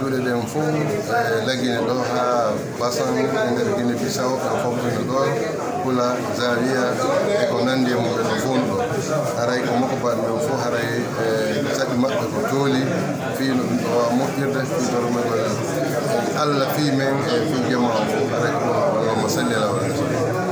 duuɗe ɗen fof e laggine ɗo ha basan e nder guine bisaw kan foftino ɗo pula zavia e ko nandi e mumen no fof ɗo haray ko makko baɗe men fof haray e saɗi maɓɓe ko tooli fiino ɗum ɗo wawa moƴƴirde fitoromegol allah fi men e fi jama o fof haray ko allahuma salli ala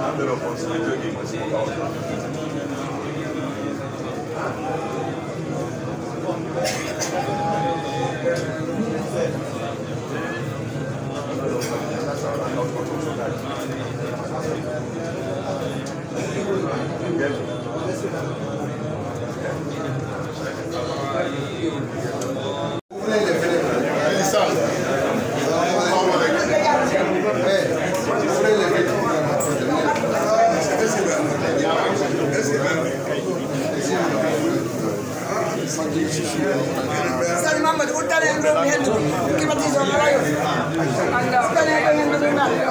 만들어 본 소리적인 것이 Thank you. hecho. ¿Qué bautizo no rayo? Anda, está ni acá en el seminario.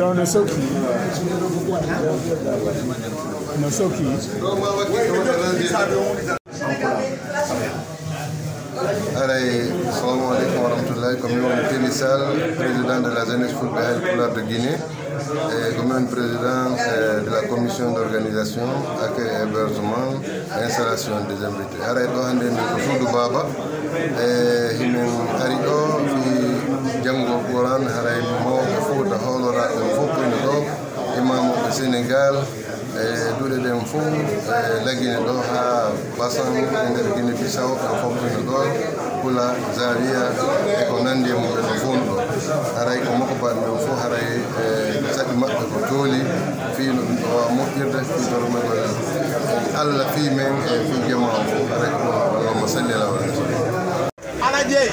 soki. Ne soki. Alay, salamu alaikum wa rahmatullahi. Comme nous, Télé Sall, président de la jeunesse football Poulard de Guinée, et comme même président euh, de la commission d'organisation, accueil et hébergement, installation des invités. Alay, do hande ni ko suudu baba, e himen ari ɗo fi janngo Quran haray mawɓe sénégal e duuɗe ɗen fof laggine ɗo ha basan e nder guine bisaw kan foftino ɗo pula zaria e ko nandi e mumen no fof ɗo haray ko makko baɗe men fof haray saɗi maɓɓe ko tooli fiino ɗum ɗo wawa moƴƴirde fitoromegol allah fi men e fi jama o fof haray ko allahuma salli ala wa rasul ala jeeyi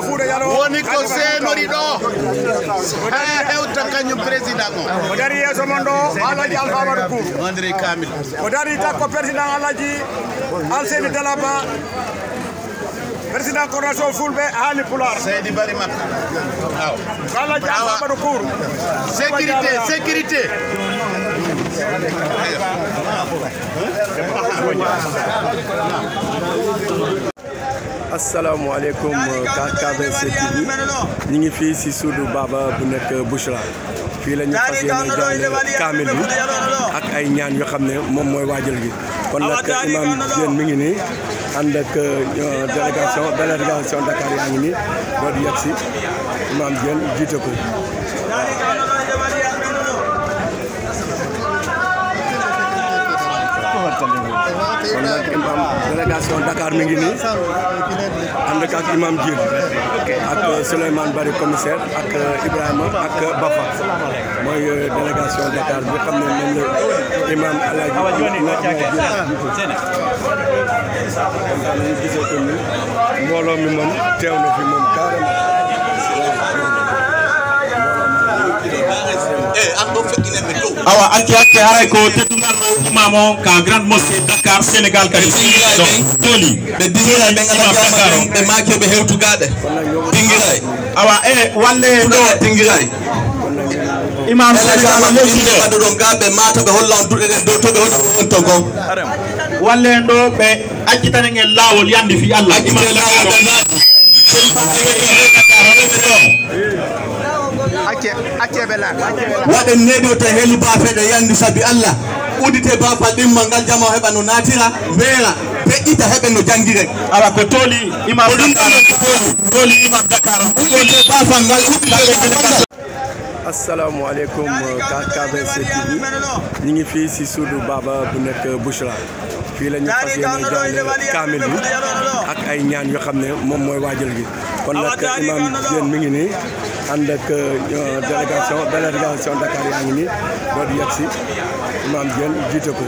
woni ko seenori ɗo ha hewta kañum président o o dari yeeso mon ɗo alaji alfamadou cour andré kamil. O dari takko président alaji alseni dalaba président coordination fulɓe haali pular. Seydi bari makka aw alaji alfamadou cour sécurité sécurité asalaamaaleykum KBC TV ñu ngi fii si suudu Baba bu nekk Bouchra. Fii la ñu fas yéene jàng kaamil bi ak ay ñaan yoo xam ne moom mooy waajal gi. Kon nag imam Diène mi ngi nii ànd ak délégation délégation Dakar yaa ngi nii doo di yegg si. Imam Diène jiite ko. Kon nag imam délégation Dakar mi ngi nii. Ànd ak imam Diène ak Souleymane Bari commissaire ak Ibrahima ak Bafa. Mooy délégation Dakar bi xam ne moom la imam Alaaji ñu gisee ko ni mbooloo mi moom teew na fi moom carrément. Awa acce acce haray ko teddugal mamo ka grande mosquée dakar sénégal kadi toli. Ɓe dingiray ɓe jama ɓe maake ɓe hewtugaɗe dingiray awa e walle ɗo dingiray imam sénégal leydi ɓaɗo ɗon ga ɓe mata ɓe holla on duɗe ɗen dow to ɓe holla on to gon walle ɗo ɓe accitane ngel lawol yande fi allah waɗen neɗota helu bafeɗe yandi saabi allah. Udite bafal ɗimmal ngal jama heɓa no natira weera feƴƴita heɓe no jangguire awa ko toli imam toli imam dakar. Udite bafal ngal uɗite asalaamaaleykum KBC TV ñu ngi fii si suudu Baba bu nekk Bouchra. Fii la ñu fas yéene jàng kaamil bi ak ay ñaan yoo xam ne moom mooy waajal gi. Kon nag imam Diène mi ngi nii. Ànd ak délégation délégation Dakar yaa ngi nii doo di yegg si imam Diène jiite ko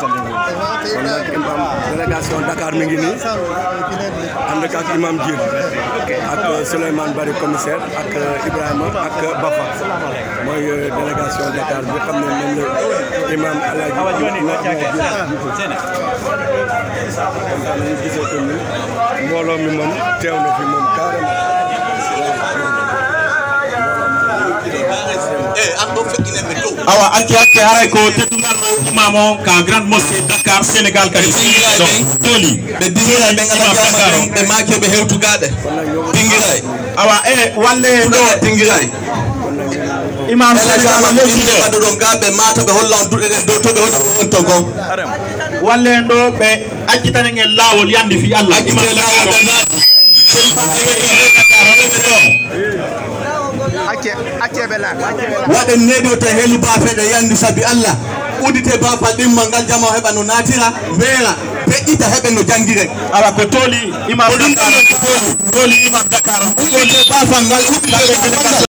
kon nag imam délégation Dakar mi ngi nii. Ànd ak imam Diène ak Souleymane Bari commissaire ak Ibrahima ak Bafa. Mooy délégation Dakar bi xam ne moom la imam Alaaji ñu gisee ko ni mbooloo mi moom teew na fi moom carrément. awa ake ake ara ko te dungal ma huma mo ka grand mosque dakar senegal ka toli be dingira be ngala dakar be make be hewtu gade tingirai awa e walle do tingirai imam sagama leydi do don gabe mata be holla on durde do to be on to gon walle en do be accitane ngel lawol yandi fi allah imam sagama waɗe neɗo to heli bafeɗe yandi saabi allah. Udite bafal ɗimmal ngal jama heɓa no natira weera feƴƴita heɓe no jangiren ala ko tooli imam tooli imam dakar. Udite bafal ngal uɗite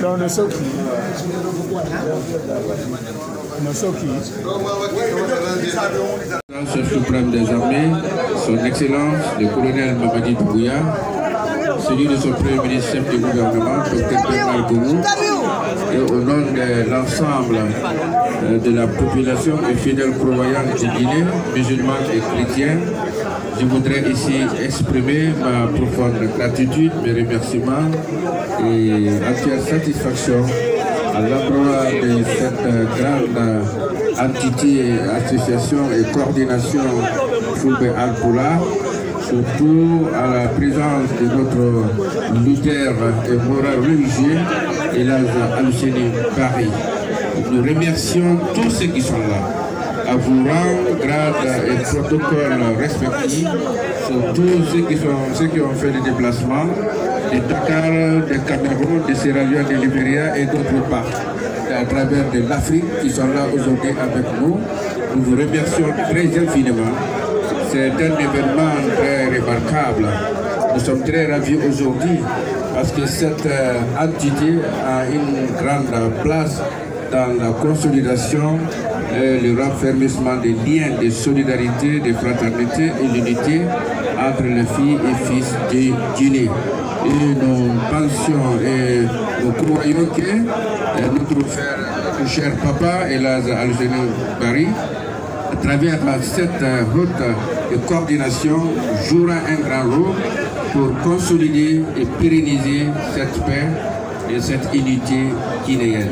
Não, não é seu filho. Chef suprême des armées, son Excellence, le colonel Mamadi Doumbouya, celui de son Premier ministre, du gouvernement, Dr Bernard Goumou, et au nom de l'ensemble euh, de la population et fidèles croyants du Guinée, musulmans et chrétiens, je voudrais ici exprimer ma profonde gratitude, mes remerciements et entière satisfaction à l'endroit de cette euh, grande entité, association et coordination Foulbe Al-Poula, surtout à la présence de notre leader et moral religieux, Elaz Aluceni Paris. Nous remercions tous ceux qui sont là, à vous rang, grade et protocole respectifs, sur tous ceux qui, ceux qui ont fait des déplacements, de Dakar, de Cameroun, de Sierra Leone, de Libéria et d'autres parts, à travers de l'Afrique qui sont là aujourd'hui avec nous. Nous vous remercions très infiniment. C'est un événement très remarquable. Nous sommes très ravis aujourd'hui parce que cette euh, entité a une grande place dans la consolidation et le raffermissement des liens de solidarité, de fraternité et d'unité entre les filles et fils de Guinée. Et nous pensions et nous croyons que notre, frère, notre cher papa, Elaz Algénie Barry, à travers cette haute coordination, jouera un grand rôle pour consolider et pérenniser cette paix et cette unité guinéenne.